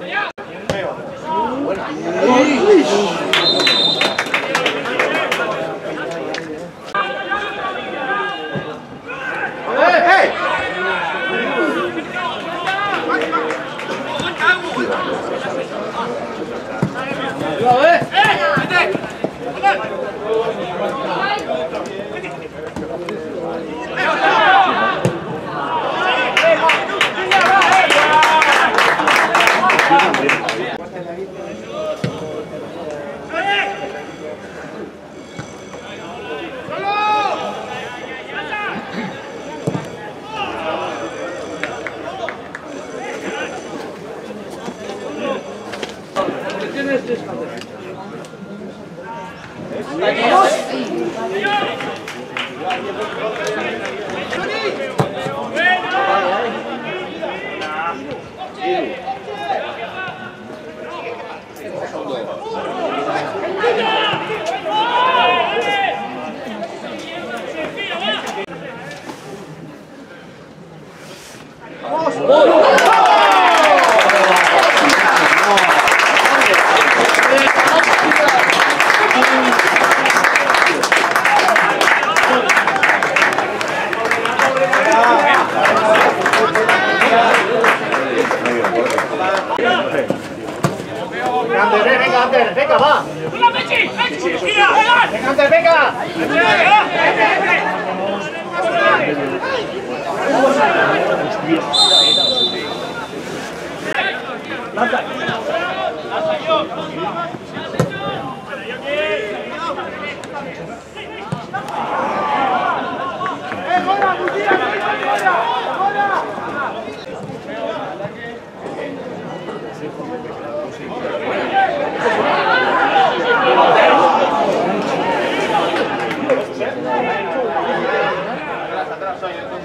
Yeah. Nossa, Jorge. Grande, venga, Ander, venga, va. ¡Venga, Ander, venga! ¡Lanza yo! Oh,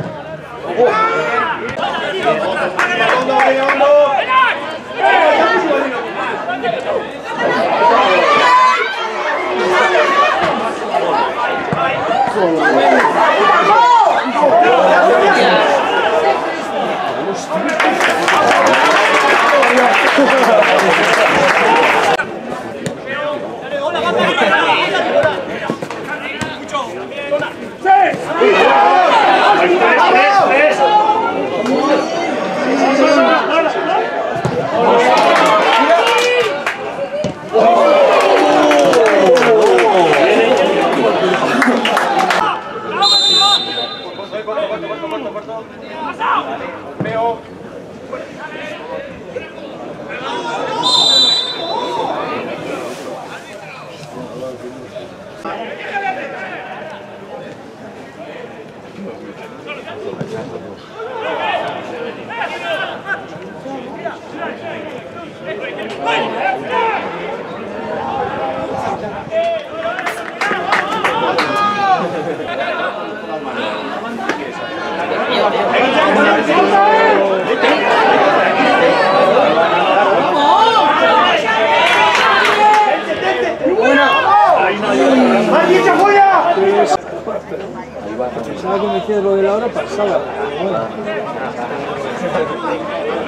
Pensaba que me decías lo de la hora pasada. pero Bueno.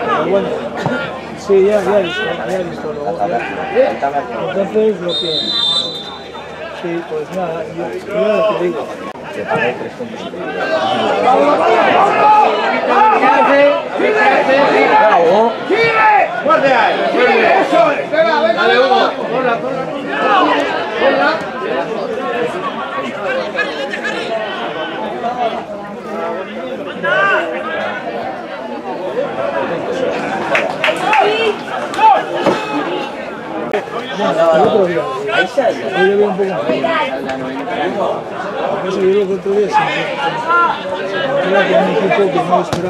Pero bueno. Sí, ya, ya he visto, ya he visto luego. Entonces, lo que... Sí, pues nada, yo, yo lo que digo. ¡Guardia Hoy había un poco más. Por eso yo digo que el otro día sí. Era con un equipo que no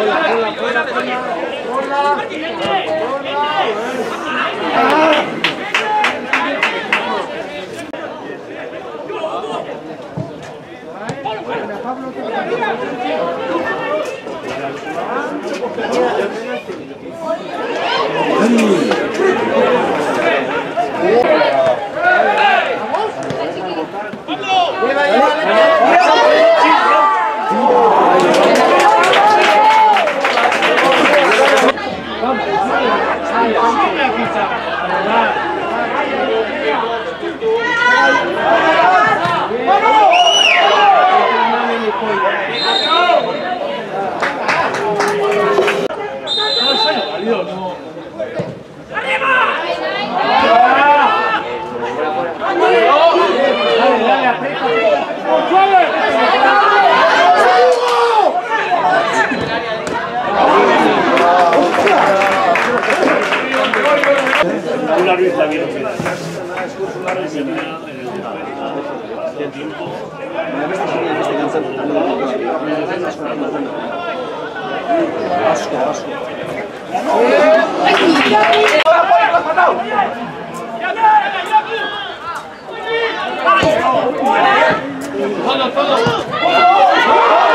Una Vamos, vamos, vamos! que. Follow, follow.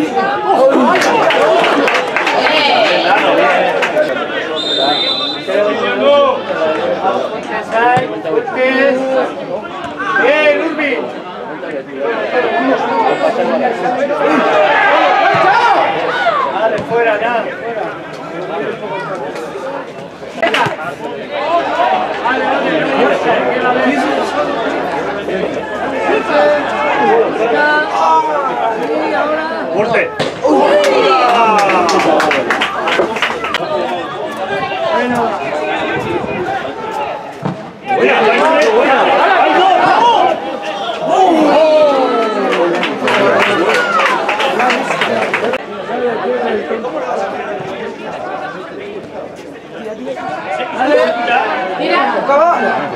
Bien, 干嘛